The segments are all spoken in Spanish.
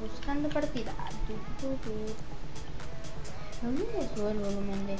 Buscando partida. ¿Dónde sube el volumen de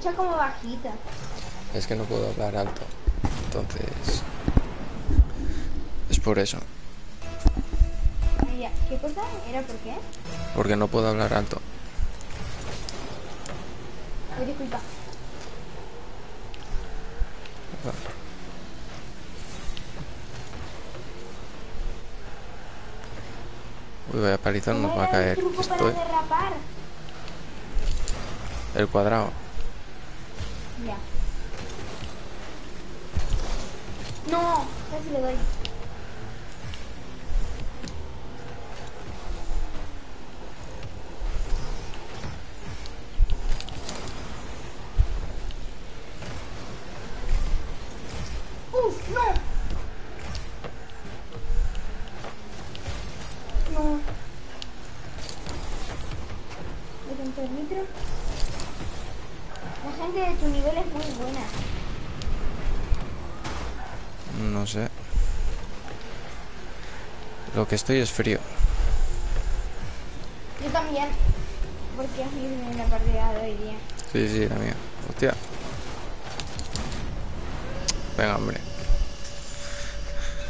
escucha como bajita. Es que no puedo hablar alto. Entonces. Es por eso. ¿Qué cosa? ¿Era por qué? Porque no puedo hablar alto. Ay, disculpa. Uy, vaya palizón nos ¿Cómo va a caer. Estoy. El cuadrado. No, casi le doy. Uf, no. No. ¿De cuántos litros? La gente de tu nivel es muy buena. No sé. Lo que estoy es frío. Yo también. Porque es mi la partida de hoy día. Sí, sí, la mía. Hostia. Venga, hombre.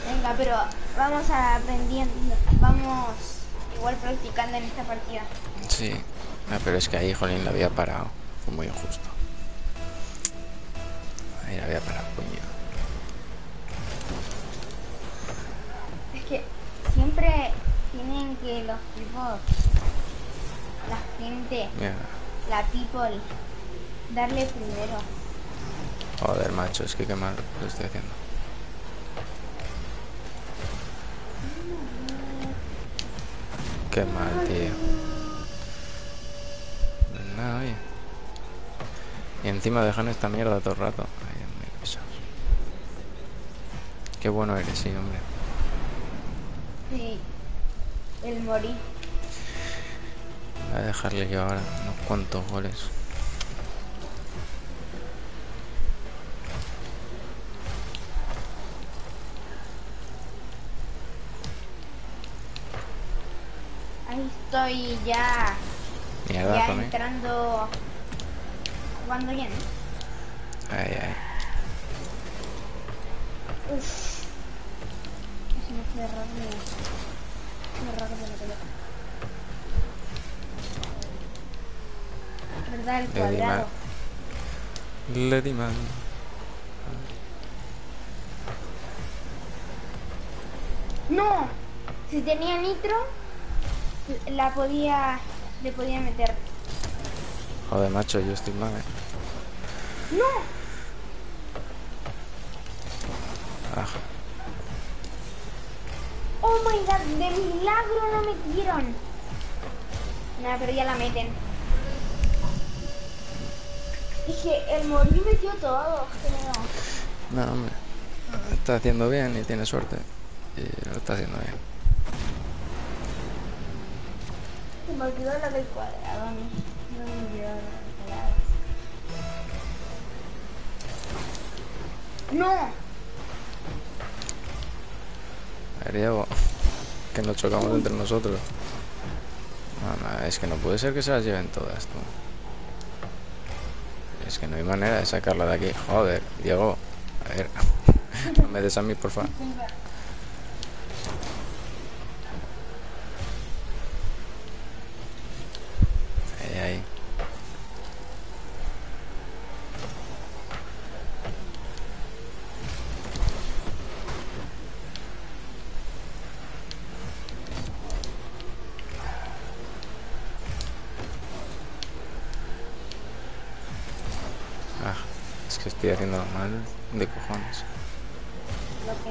Venga, pero vamos aprendiendo. Vamos igual practicando en esta partida. Sí. Ah, pero es que ahí, jolín, la había parado. Fue muy injusto. Darle primero. Joder, macho, es que qué mal lo estoy haciendo. Qué mal, tío. Nada, oye. Y encima dejan esta mierda todo el rato. Ay, Dios mío, qué. Qué bueno eres, sí, hombre. Sí, el morir. Voy a dejarle yo ahora unos cuantos goles. Ahí estoy ya, Mierda, ya Tommy. entrando, jugando bien. Ay, ay. Uf. Ese no fue error mío. Fue error de la pelota. ¿Verdad? El cuadrado. di mal. ¡No! Si tenía nitro, la podía. le podía meter. Joder, macho, yo estoy mal, eh. ¡No! Ah, ¡Oh my god! ¡De milagro no metieron! Nada, pero ya la meten. Dije, el morir metió todo, creo. no, hombre. Está haciendo bien y tiene suerte. Y lo está haciendo bien. Se me olvidó la del cuadrado. No me olvidó la del cuadrado. ¡No! A ver, Diego, que nos chocamos entre nosotros. No, no, es que no puede ser que se las lleven todas, tú. Es que no hay manera de sacarla de aquí. Joder, Diego. A ver, no me des a mí, por favor. Ahí, ahí. que estoy haciendo mal de cojones. Lo que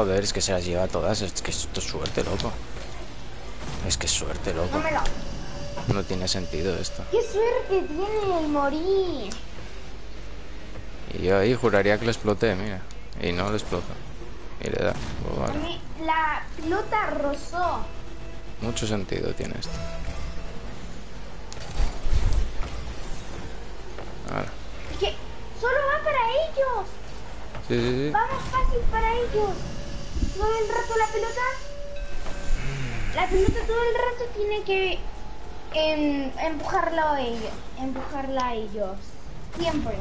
Joder, es que se las lleva todas. Es que esto es suerte, loco. Es que es suerte, loco. No lo. Tiene sentido esto. ¡Qué suerte tiene el morir! Y yo ahí juraría que le exploté, mira. Y no le explota. Y le da. Pues vale. la pelota rozó. Mucho sentido tiene esto. Ahora. Es que solo va para ellos. Sí, sí, sí. Va más fácil para ellos. Todo el rato la pelota. La pelota todo el rato tiene que em, empujarla a ellos. Empujarla a ellos. Siempre.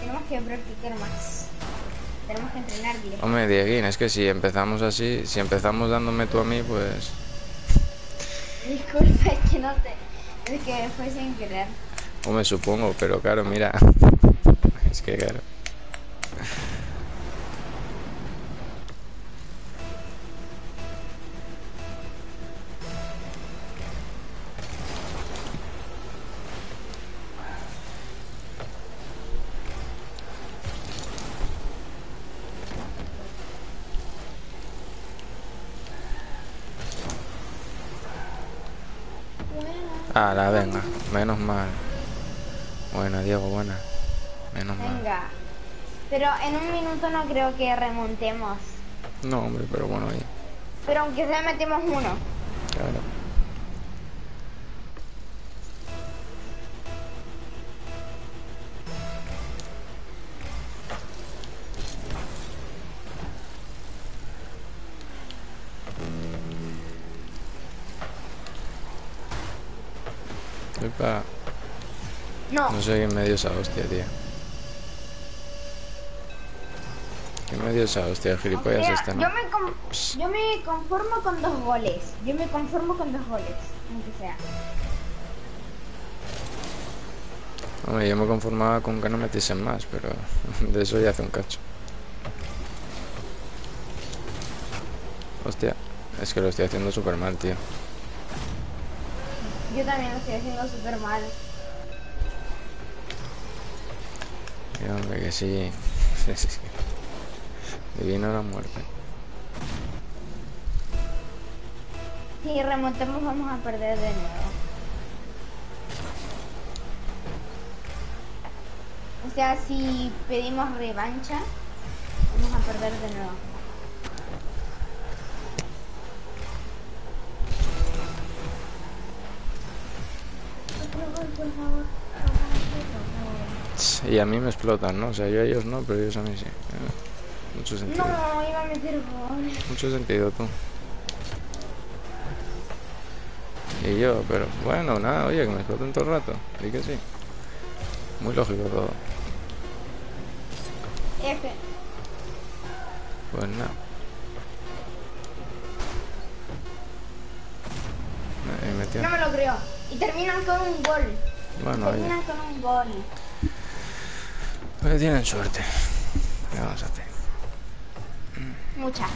Tenemos que practicar más. Tenemos que entrenar directo. Hombre, Dieguín, es que si empezamos así, si empezamos dándome tú a mí, pues... Disculpa, es que no te. Es que fue sin querer. Hombre, supongo, pero claro, mira. Es que. Ah, la venga, menos mal. Buena, Diego, buena. Menos mal. Venga. Pero en un minuto no creo que remontemos. No, hombre, pero bueno, ahí. Pero aunque sea metemos uno. Claro. Epa, No. no sé quién me dio esa hostia, tío. ¿Quién me dio esa hostia? Gilipollas Mira, este, ¿no? yo, me con- yo me conformo con dos goles. Yo me conformo con dos goles. Aunque sea. Hombre, yo me conformaba con que no metiesen más, pero de eso ya hace un cacho. Hostia, es que lo estoy haciendo súper mal, tío. Yo también lo estoy haciendo súper mal. Y hombre, que sí. Sí. Divino la muerte. Si remontemos vamos a perder de nuevo. O sea, si pedimos revancha, vamos a perder de nuevo. Y a mí me explotan, ¿no? O sea, yo a ellos no, pero ellos a mí sí. Eh, Mucho sentido. No, iba a meter gol. Mucho sentido, tú. Y yo, pero bueno, nada, oye, que me exploten todo el rato. Di que sí. Muy lógico todo. F. Pues nada. Me metió. No me lo creo. Y terminan con un gol. Bueno, oye. terminan con un gol. Pero tienen suerte. ¿Qué vamos a hacer? Mucha.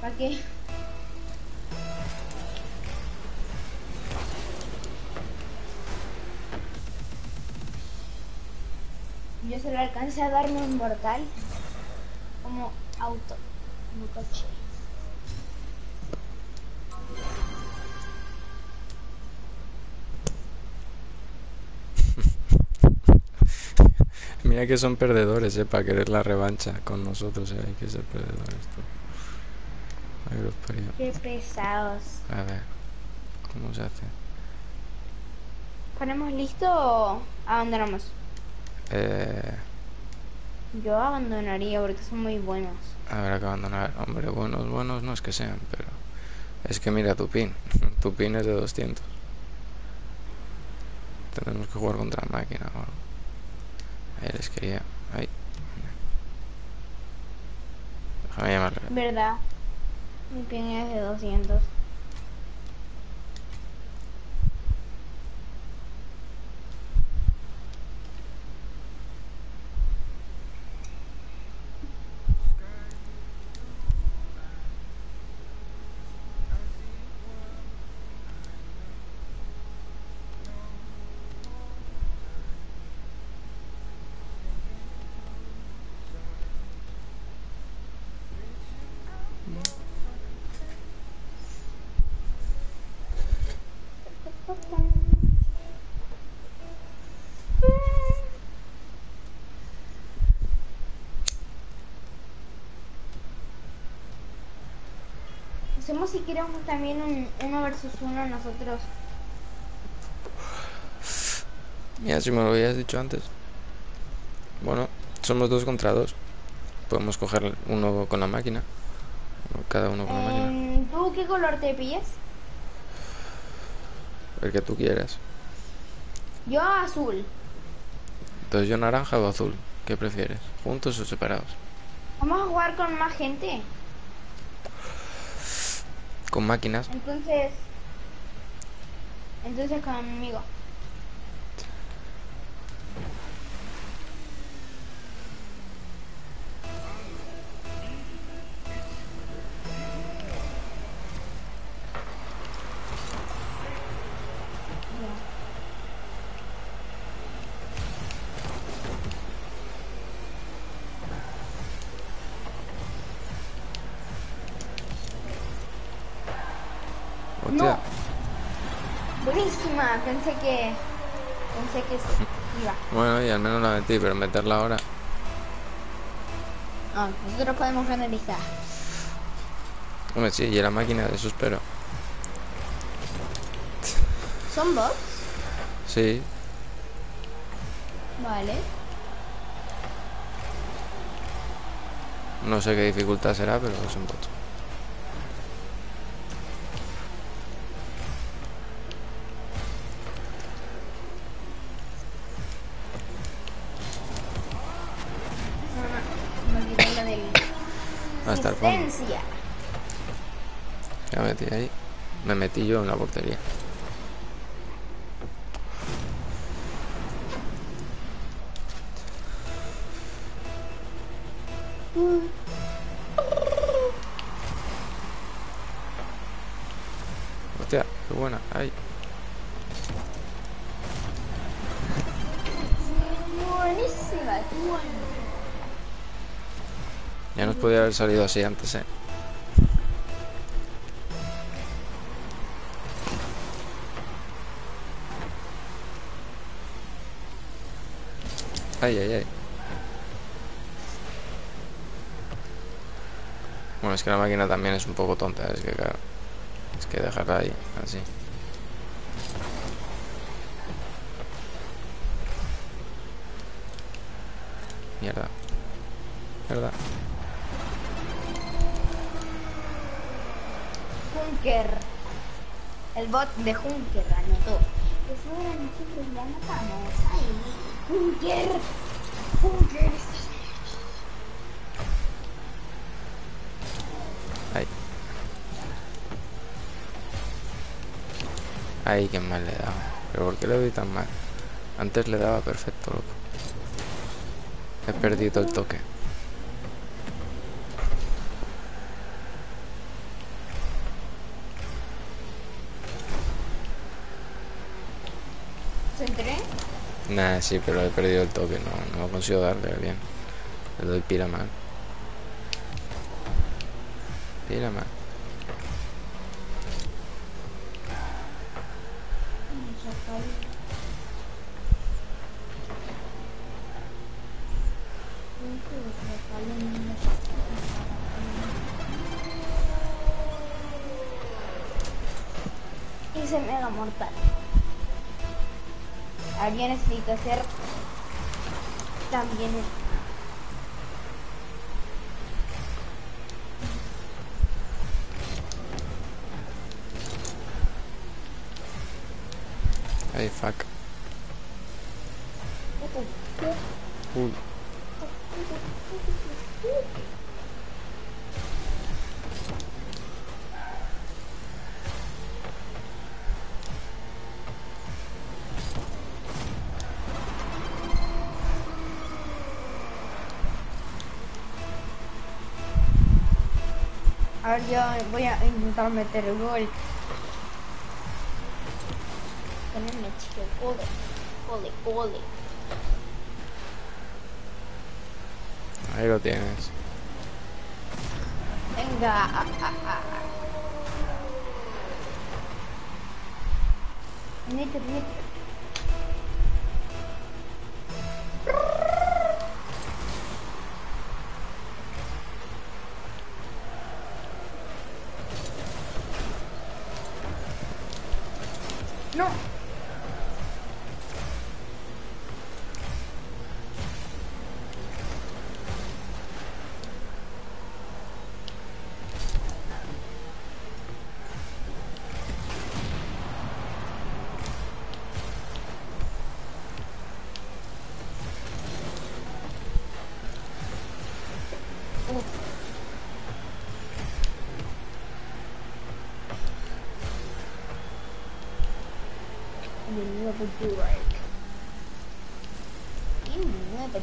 ¿Para qué? Yo solo alcancé a darme un mortal como auto, como coche. Mira que son perdedores, eh, para querer la revancha con nosotros, eh, hay que ser perdedores. tú. Ay, los parió. Qué pesados. A ver, ¿cómo se hace? ¿Ponemos listo o abandonamos? Eh, Yo abandonaría porque son muy buenos. habrá que abandonar. Hombre, buenos, buenos no es que sean, pero... Es que mira tu pin. Tu pin es de 200. Tenemos que jugar contra máquina o algo. Les quería... Ahí. Déjame llamarle. ¿Verdad? Mi pin es de 200. Hacemos si queremos también un uno versus uno nosotros. Mira, si me lo habías dicho antes. Bueno, somos dos contra dos. Podemos coger uno con la máquina. Cada uno con la máquina. Em, ¿Tú qué color te pillas? El que tú quieras. Yo azul. Entonces yo naranja o azul. ¿Qué prefieres? ¿Juntos o separados? Vamos a jugar con más gente. Con máquinas. Entonces. Entonces conmigo. Pensé que. Pensé que sí. Iba. Bueno, y al menos la metí, pero meterla ahora. Ah, nosotros podemos finalizar. Hombre, sí, y la máquina, eso espero. ¿Son bots? Sí, Vale. no sé qué dificultad será, pero es un Hasta el fondo. Asistencia. Ya metí ahí. Me metí yo en la portería. Hostia, haber salido así antes, eh. Ay, ay, ay. Bueno, es que la máquina también es un poco tonta, es que claro. Es que dejarla ahí, así. De Junker anotó. Pues ahora nosotros ya anotamos. ¡Ay! ¡Junker! ¡Junker! Ay. Ay, qué mal le dado. Pero ¿por qué le doy tan mal? Antes le daba perfecto, loco. He perdido el toque. ¿Se enteré? Nah, sí, pero he perdido el toque. No, no consigo darle bien. Le doy pila mal. Pila mal. Necesito hacer A ver, yo voy a intentar meter el gol. Poneme chico, cole, cole, cole. Ahí lo tienes. Venga, ah, ah, ah.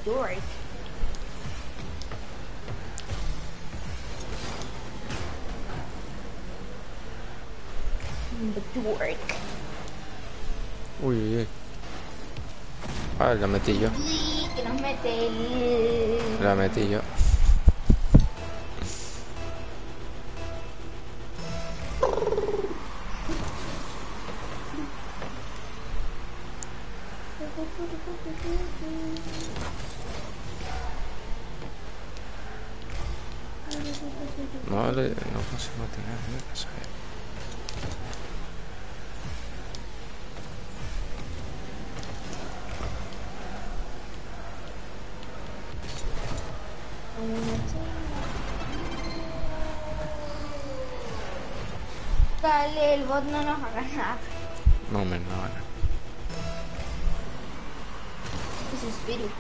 Nuevo Durek. Uy, uy, uy. Ah, la metí yo. Y que nos mete. La metí yo. Le, no consigo tirar. ¿eh? Ver. Dale, el bot no nos haga nada. No, hombre, no, no. Es espíritu.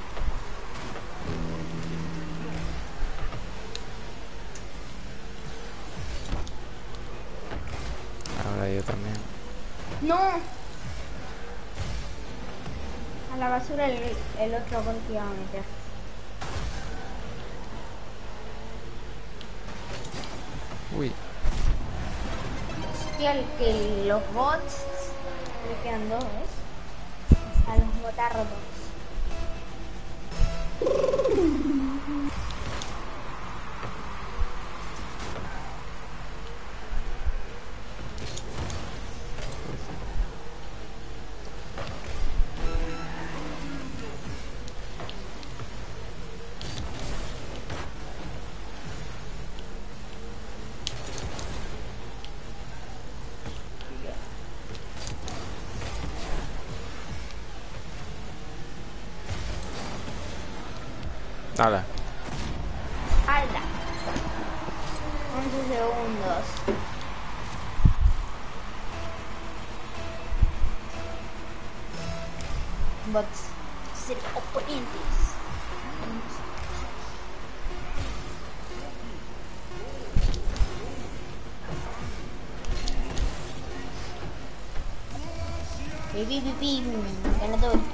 Que los nada. ¡Hala! 11 segundos. Bots. Ser oponentes. Pi, pi, ganador.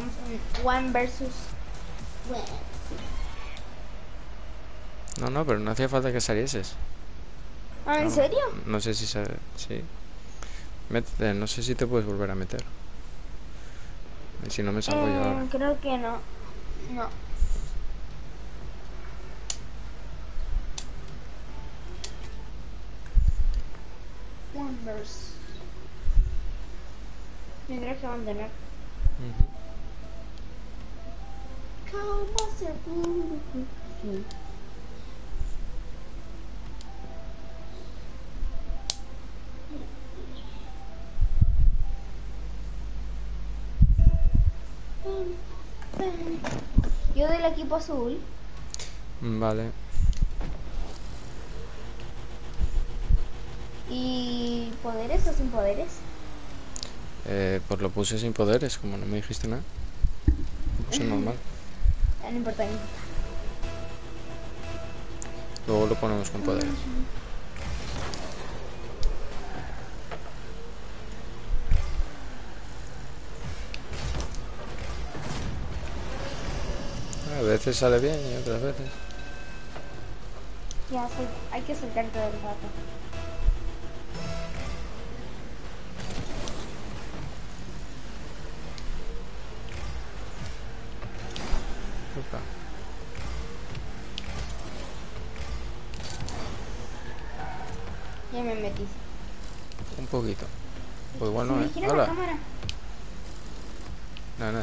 Hagamos un one versus one. No, no, pero no hacía falta que salieses. Ah, ¿En No, serio? No sé si sa- sí. Métete, no sé si te puedes volver a meter. Y si no me salgo yo Eh, ahora. creo que no. No. One versus. Tendré que mantener. Ujú. ¿Cómo se Yo del equipo azul. Vale. ¿Y poderes o sin poderes? Eh, pues lo puse sin poderes, como no me dijiste nada. Lo puse normal. No importa, no importa. Luego lo ponemos con poderes. A veces sale bien y otras veces. Ya, hay que soltar todo el rato.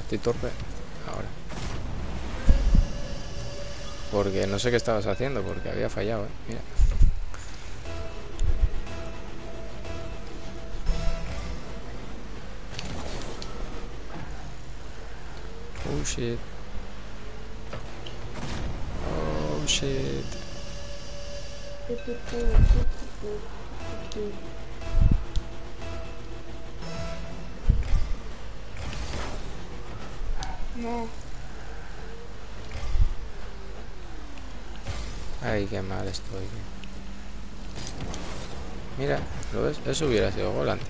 Estoy torpe. Ahora. Porque no sé qué estabas haciendo, porque había fallado, ¿eh? Mira. Oh shit. Oh shit. No. Ay, qué mal estoy. Mira, ¿lo ves? Eso hubiera sido gol antes.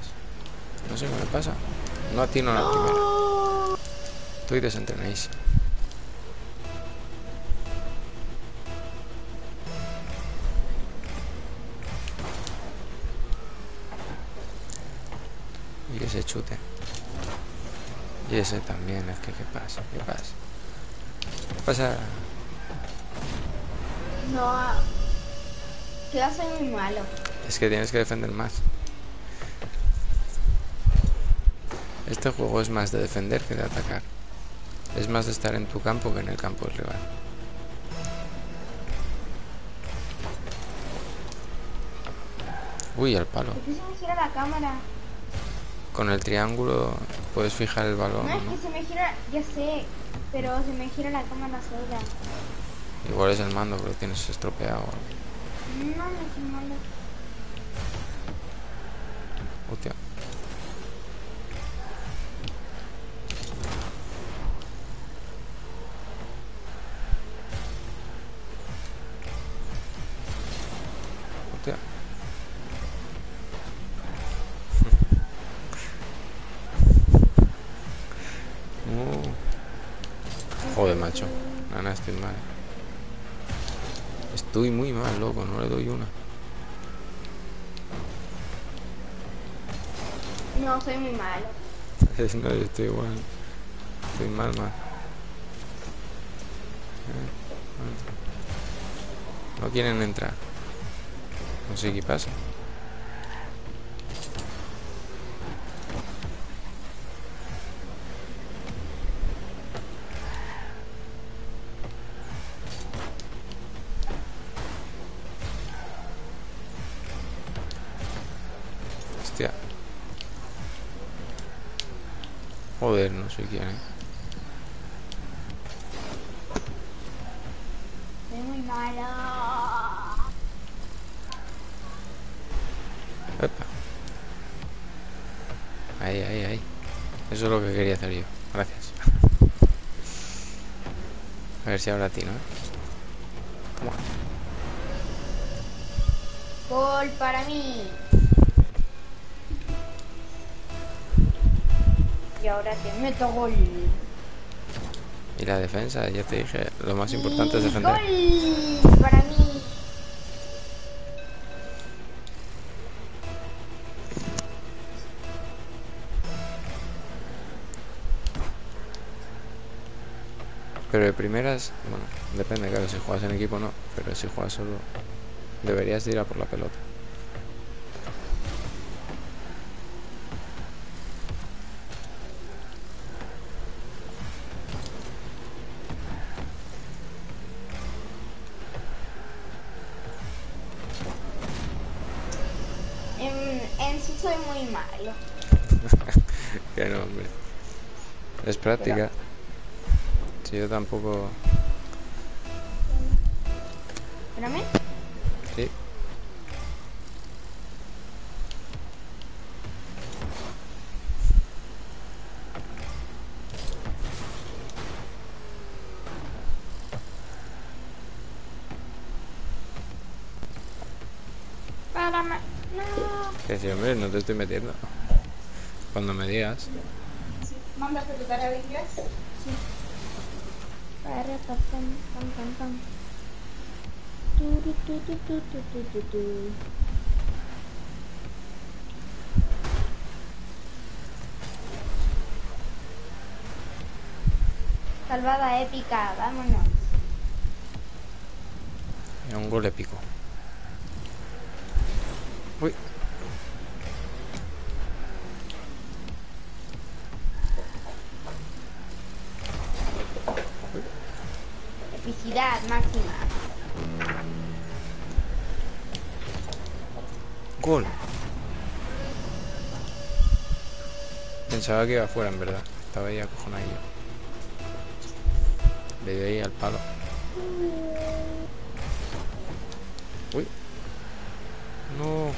No sé qué me pasa. No atino a la primera. Estoy desentrenadísimo. Y ese también, es que ¿qué pasa? ¿Qué pasa? ¿Qué pasa? No. Que yo soy muy malo. Es que tienes que defender más. Este juego es más de defender que de atacar. Es más de estar en tu campo que en el campo del rival. Uy, al palo. ¿Por qué se me gira la cámara? Con el triángulo puedes fijar el balón. No, es ¿no? que se me gira, ya sé, pero se me gira la cámara sola. Igual es el mando, pero lo tienes estropeado. No, no es. Hostia. Hostia. Estoy muy mal, loco. No le doy una. No, soy muy malo. No, yo estoy igual. Estoy mal, mal. Eh, mal. No quieren entrar. No sé qué pasa. Ahí, ahí, ahí. Eso es lo que quería hacer yo. Gracias. A ver si ahora a ti, ¿no? Gol para mí. Y ahora te meto gol. Y la defensa, ya te dije, lo más importante es defender. Gol para mí. Primeras, bueno, depende, claro, si juegas en equipo no, pero si juegas solo, deberías de ir a por la pelota. Tampoco. Espérame. Sí. Párame. No. Que sí, hombre, no te estoy metiendo. Cuando me digas. ¿Manda a preguntar a inglés? para pa pam pam pam pam. Tu tu tu tu tu tu tu tu. Salvada épica, vámonos. Y un gol épico. Pensaba que iba afuera, en verdad. Estaba ahí acojonadillo. Le di ahí al palo. Uy. No.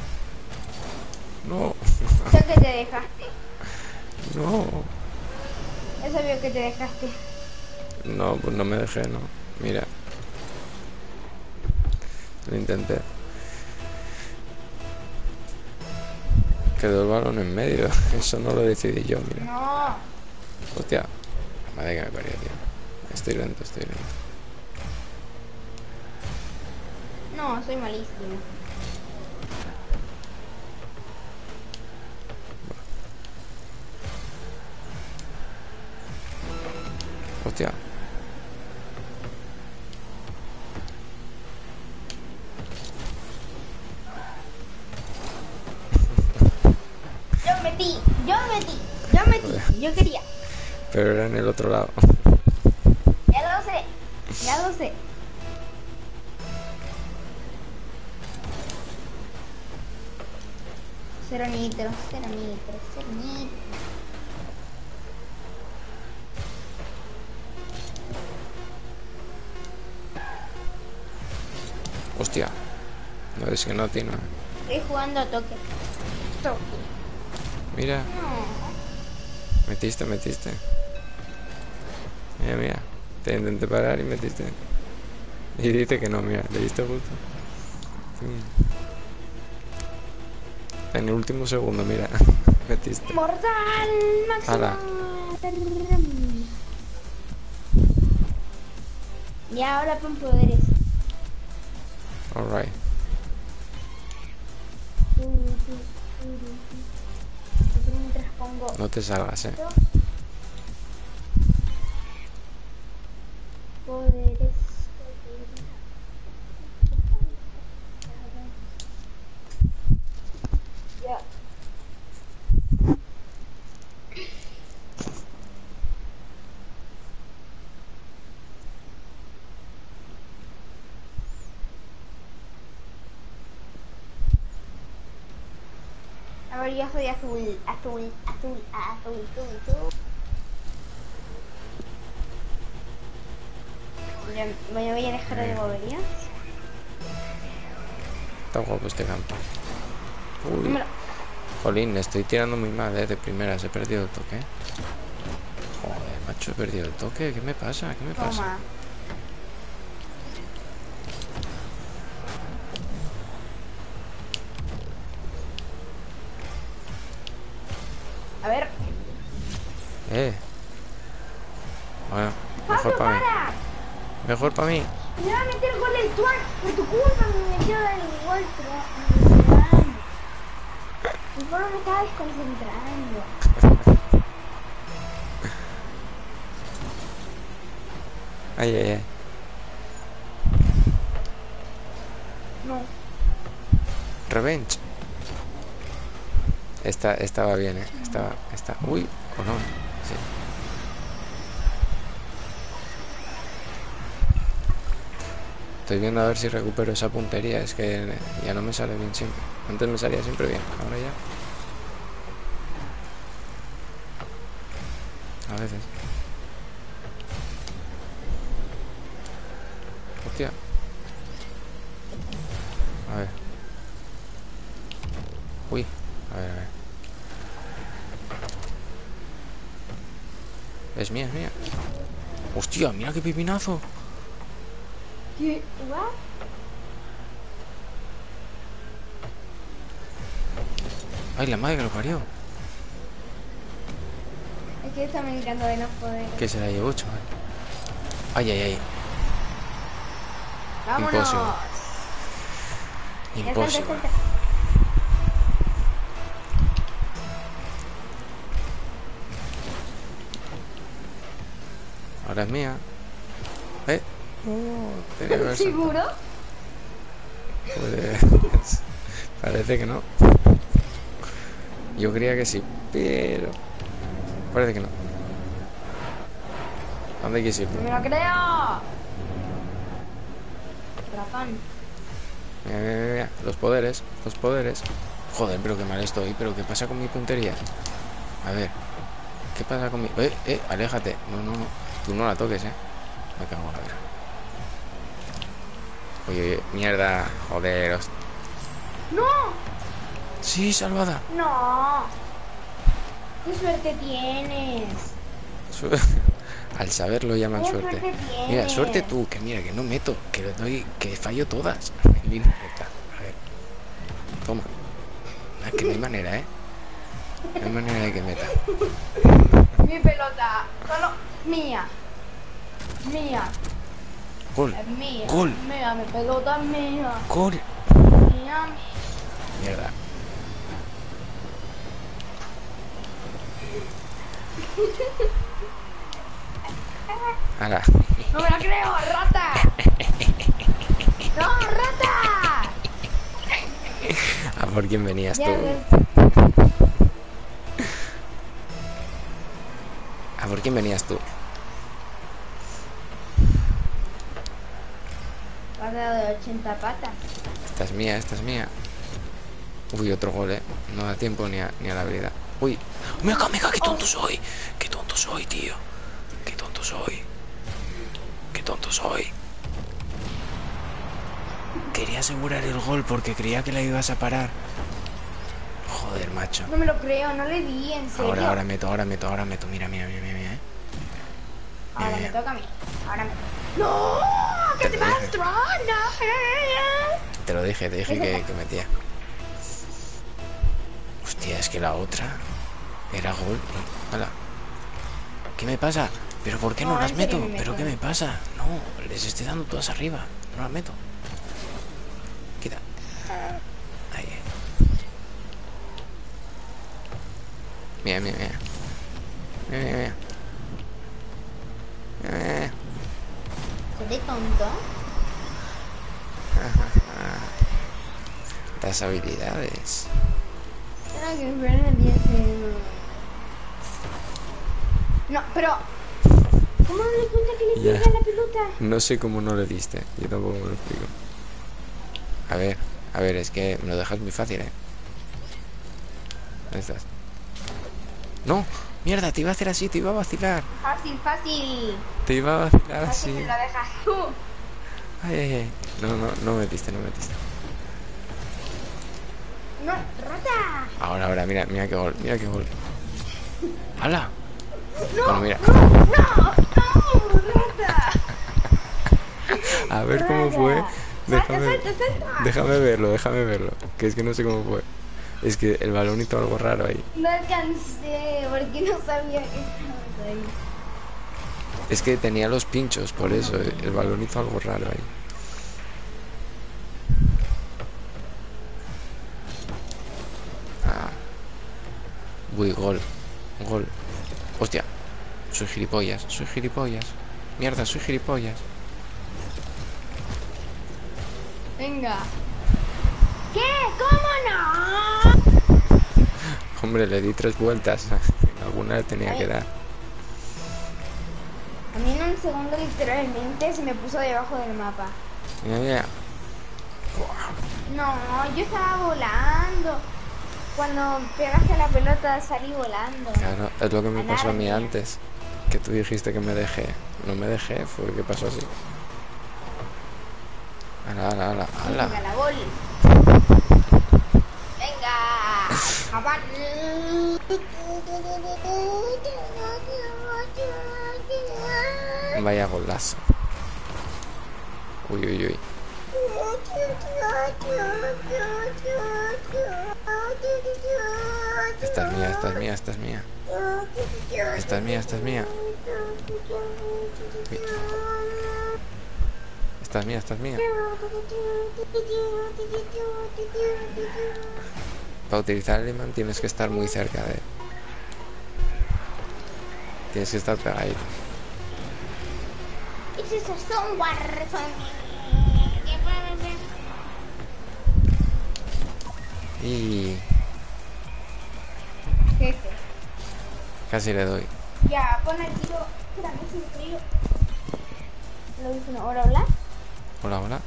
No. Sé que te dejaste. No. Es obvio que te dejaste. No, pues no me dejé, no. Mira. Lo intenté. Quedó el balón en medio. Eso no lo decidí yo, mira. No. Hostia. Madre que me parió, tío. Estoy lento, estoy lento. No, soy malísimo. Hostia. Yo metí, yo metí, yo metí, yo quería. Pero era en el otro lado. Ya lo sé, ya lo sé. Cero nitro, cero nitro, cero nitro. Hostia. No es que no tiene. Estoy jugando a toque. Toque. Mira, No. metiste, metiste. Mira, mira. Te intenté parar y metiste. Y dice que no, mira, le diste justo. Mm. En el último segundo, mira. metiste. Mortal. Ala. Y ahora con poderes. Alright. No te salgas, eh. Poderes. Ya. A ver, yo soy azul, azul, azul, azul, azul, azul. Ya, voy voy a dejar de mover ya. Está guapo este campo. Uy. Dímelo. Jolín, estoy tirando muy mal, eh, de primeras. He perdido el toque. Joder, macho, he perdido el toque. ¿Qué me pasa? ¿Qué me pasa? Toma. Mejor para mí. Me va a meter gol el Tuan. Por tu culpa me metió el gol. Tuan. Mi porro me estaba desconcentrando. Ay, ay, ay. No. Revenge. Esta, estaba bien, eh. Estaba, está. Uy, colón. Sí. Estoy viendo a ver si recupero esa puntería. Es que ya no me sale bien siempre. Antes me salía siempre bien. Ahora ya. A veces. Hostia. A ver. Uy, a ver, a ver. Es mía, es mía. Hostia, mira qué pipinazo. ¿Qué? ¿What? Ay, la madre que lo parió. Es que esta me encanta de no poder. Que se la llevó, chaval. Ay, ay, ay. ¡Vámonos! Imposible. Está, Imposible. está. Ahora es mía. ¿Seguro? Pues parece que no. Yo creía que sí, pero parece que no. ¿Dónde quieres ir tú? ¡No me lo creo! Mira, mira, los poderes, los poderes. Joder, pero qué mal estoy, pero ¿qué pasa con mi puntería? A ver, ¿qué pasa con mi...? Eh, eh, aléjate. No, no, no. Tú no la toques, eh. Me cago en la. Oye, mierda. Joder. host- ¡No! Sí, salvada. ¡No! ¡Qué suerte tienes! Al saberlo llaman ¡Qué suerte. suerte! Mira, suerte tú, que mira, que no meto, que le doy, que fallo todas. En línea recta. A ver. Toma. Ah, que no hay manera, ¿eh? No hay manera de que meta. Mi pelota, solo mía. Mía, Gol, es mía. Gol. Mía, mi pelota es mía. gol. Mía. Mierda. ¡No me la creo, rata! ¡No, rata! ¿A por quién venías tú? Ya. ¿A por quién venías tú? De 80 patas. Esta es mía, esta es mía. Uy, otro gol, eh. No da tiempo ni a, ni a la vida. Uy. Mira acá, mira qué tonto soy. Qué tonto soy, tío. Qué tonto soy. Qué tonto soy. Quería asegurar el gol porque creía que la ibas a parar. Joder, macho. No me lo creo, no le di, en serio. Ahora, ahora meto, ahora meto, ahora meto. Mira, mira, mira, mira, mira, eh. Ahora Mira, me toca a mí. Ahora me ¡No! ¿Qué Te lo dije. Te lo dije, te dije que, que metía. Hostia, es que la otra era gol. Hala. ¿Qué me pasa? ¿Pero por qué no, No, las meto? me ¿Pero qué me pasa? No, les estoy dando todas arriba. No las meto. Quita. Ahí. mira, mira. Mira, mira, mira. Mira, mira, mira. ¿Seré tonto? Las habilidades. Era que Fernan dice... No, pero... ¿Cómo me di cuenta que le Ya. pegué a la pelota? No sé cómo no le diste. Yo tampoco me lo explico. A ver, a ver, es que me lo dejas muy fácil, ¿eh? ¿Dónde estás? ¡No! ¡Mierda! Te iba a hacer así, te iba a vacilar. Fácil, fácil. Te iba a vacilar Fácil así. me lo dejas tú. Ay, ay, ay. No, no, no me metiste, no me metiste. No, rata. Ahora, ahora, mira, mira qué gol, mira qué gol. ¡Hala! No, Bueno, mira. no, no, no, rata. A ver cómo fue. Déjame, déjame verlo, déjame verlo. Que es que no sé cómo fue. Es que el balón hizo algo raro ahí. No alcancé porque no sabía que estabas ahí. Es que tenía los pinchos, por eso. El balón hizo algo raro ahí. Ah. Uy, gol. Gol. Hostia. Soy gilipollas, soy gilipollas. Mierda, soy gilipollas. Venga. ¿Qué? ¿Cómo no? Hombre, le di tres vueltas. Alguna le tenía que dar. A mí en un segundo literalmente se me puso debajo del mapa. Mira, mira. No, yo estaba volando. Cuando pegaste la pelota salí volando. Claro, es lo que me pasó a mí antes. Que tú dijiste que me dejé. No me dejé, fue que pasó así. Ala, ala, ala, ala. la gol. Venga. Japón. Vaya golazo. Uy, uy, uy. Esta es mía, esta es mía, esta es mía. Esta es mía, esta es mía. Esta es mía, esta es mía. Para utilizar el imán tienes que estar muy cerca de él. Tienes que estar pegadito. Y Jefe. casi le doy. Ya, pon el tiro. Espérame, si me. Lo dice una hora hablar. Hola, hola.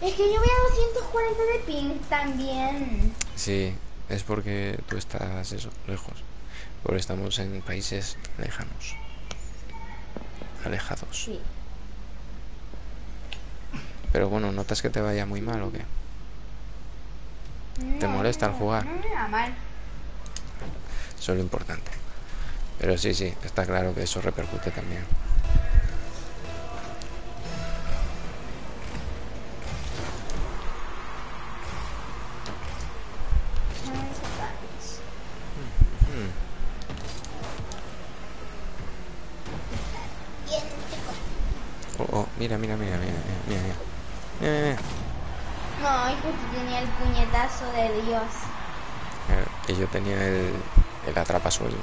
Es que yo voy a 240 de ping también. Sí, es porque tú estás eso, lejos. Porque estamos en países lejanos. Alejados. Sí. Pero bueno, ¿notas que te vaya muy mal o qué? ¿Te molesta al jugar? No me mal. Eso es lo importante. Pero sí, sí, está claro que eso repercute también. Puñetazo de Dios. Claro, Y yo tenía el, el atrapasueños.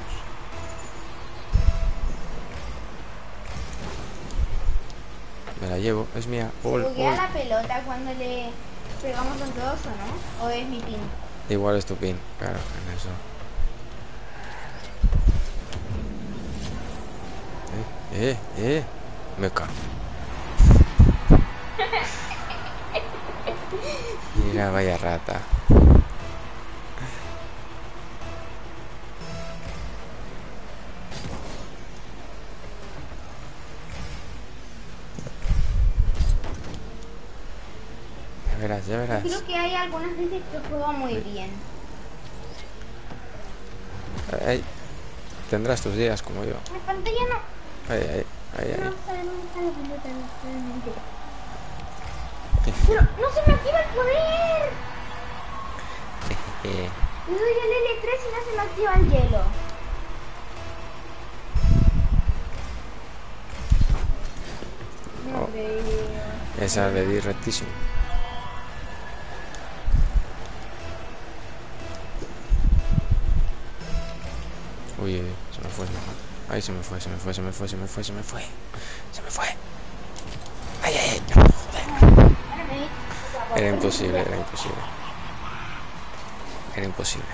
Me la llevo, es mía. Buguea gol. la pelota cuando le pegamos un dos o no? ¿O es mi pin? Igual es tu pin, claro, en eso. Eh, eh, eh. Me cago. Mira, vaya rata. Ya verás, ya verás. Creo que hay algunas veces que juego muy bien. Ay, tendrás tus días como yo. La pantalla no... Ay, ay, ay, No ay. no. Pero no se me activa el poder. Eh, Le doy el L3 y no se me activa el hielo. No Oh. esa le di rectísimo. Uy, uy, se me fue, se me fue. Ay, se me fue, se me fue, se me fue, se me fue, se me fue. Se me fue. Ay, ay, ay, no, joder. Espérame. Era imposible, era imposible. Era imposible.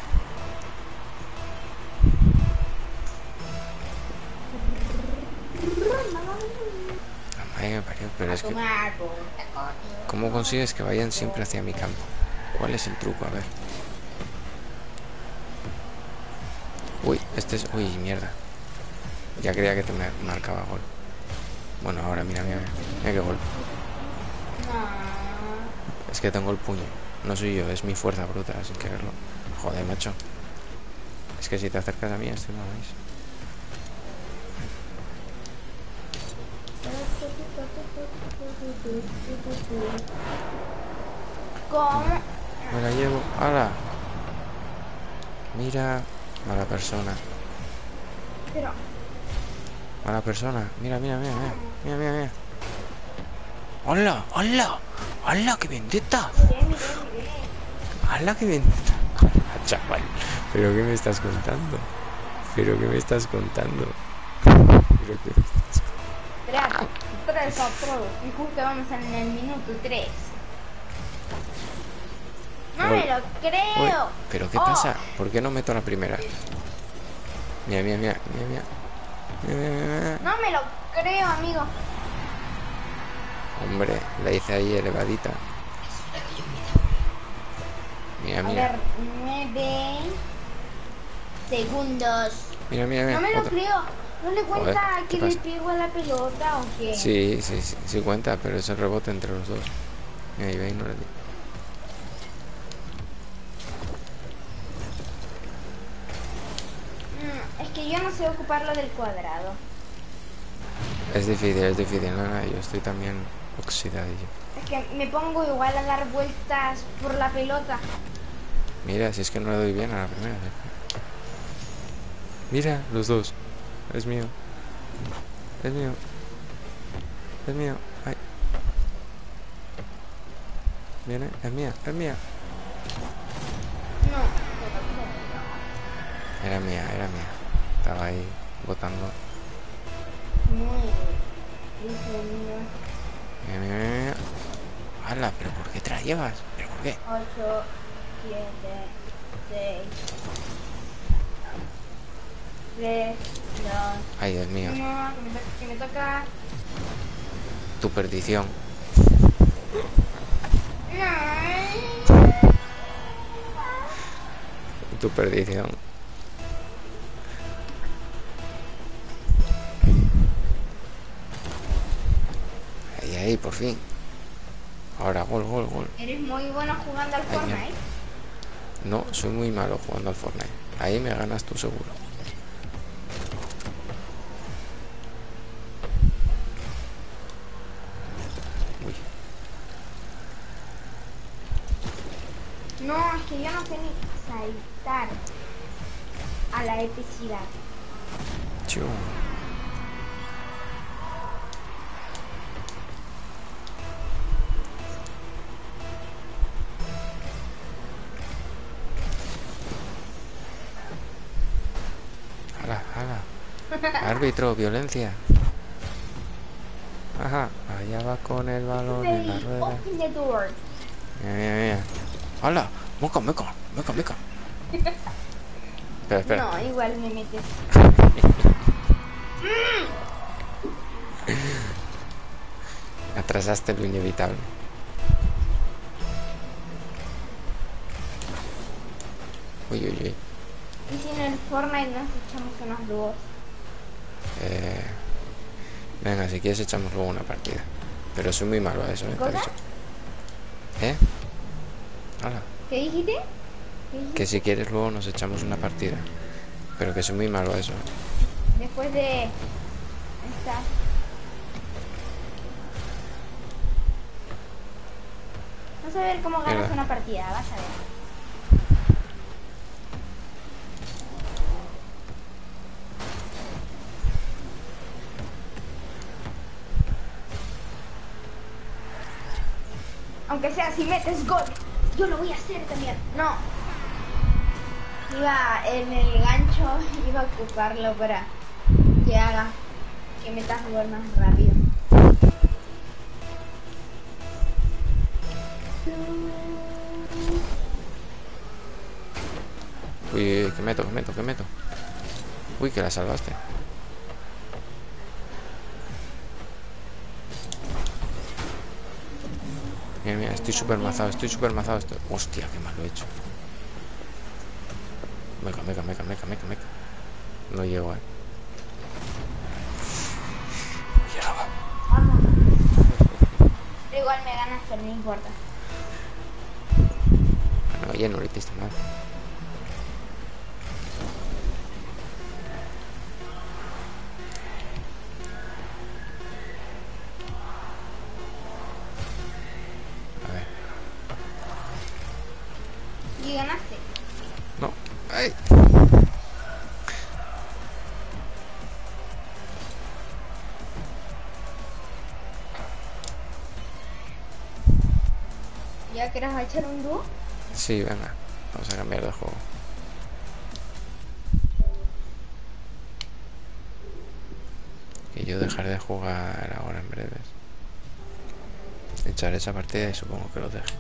Pero es que... ¿Cómo consigues que vayan siempre hacia mi campo? ¿Cuál es el truco? A ver. Uy, este es... Uy, mierda. Ya creía que te mar- marcaba gol. Bueno, ahora mira, mira, mira. Mira qué gol. Es que tengo el puño. No soy yo, es mi fuerza bruta, sin quererlo. Joder, macho. Es que si te acercas a mí, esto no veis. ¿Cómo? Me la llevo. ¡Hala! Mira, mala persona. Pero... Mala persona. Mira, mira, mira, mira. Mira, mira, mira. ¡Hola! ¡Hola! ¡Hola, qué vendetta! ¡Hala, qué vendetta! ¡Hala, chaval! ¿Pero qué me estás contando? ¿Pero qué me estás contando? ¿Pero qué me estás Espera, 3 a 3. Y justo vamos en el minuto 3. No me lo Uy, creo. ¿Pero qué Oh. pasa? ¿Por qué no meto la primera? Mira, mira, mira, mira, mira. Mira, mira, mira, mira. No me lo creo, amigo. Hombre, la hice ahí elevadita. Mira, A mira. ver, 9 segundos. Mira, mira, mira. No me lo otra. creo. ¿No le cuenta Joder, ¿qué que le pego a la pelota o qué? Sí, sí, sí, sí cuenta, pero es el rebote entre los dos. Mira, ahí y no le di. Mm, es que yo no sé ocuparlo del cuadrado. Es difícil, es difícil. No, no, yo estoy también oxidadillo. Es que me pongo igual a dar vueltas por la pelota. Mira, si es que no le doy bien a la primera. ¿eh? Mira, los dos. Es mío. Es mío. Es mío. Ay. Viene, es mía, es mía. No, Era mía, era mía. Estaba ahí votando. nueve, Ala, pero ¿por qué te la llevas? ¿Pero por qué? 8, 7, 6, 3, 2, Ay, Dios mío. 1, que me, to- que me toca. Tu perdición. Tu perdición. Ahí, ahí, por fin. Ahora, gol, gol, gol. Eres muy bueno jugando al Ay, Fortnite. No, soy muy malo jugando al Fortnite. Ahí me ganas tú seguro. Uy, No, es que yo no sé ni saltar a la epicidad. chu. Hala, hala. Árbitro, violencia. Ajá, allá va con el balón en la Say, rueda. Mira, mira, mira. ¡Hala! ¡Meca, meca! ¡Meca, meca! Espera, espera. No, igual me metes. Atrasaste lo inevitable. Uy, uy, uy. Y si en el Fortnite nos echamos unos dúos. Eh, venga, si quieres echamos luego una partida. Pero soy muy malo a eso, ¿eh? Aviso. ¿Eh? ¿Qué dijiste? ¿Qué dijiste? Que si quieres luego nos echamos una partida. Pero que soy muy malo a eso. Después de esta. Vas a ver cómo ganas una partida, vas a ver. Aunque sea si metes gol, yo lo voy a hacer también. No. Iba en el gancho, iba a ocuparlo para que haga que metas gol más rápido. Uy, que meto, que meto, que meto. Uy, que la salvaste. Mira, mira, estoy súper mazado, estoy súper mazado. Estoy... Hostia, qué mal lo he hecho. Meca, meca, meca, meca, meca, meca. No llego, eh. Pero igual me ganas, pero no importa. No, ya no lo hiciste mal. Echar un dúo? Sí, venga. Vamos a cambiar de juego. Que yo dejaré de jugar ahora en breves. Echaré esa partida y supongo que lo deje.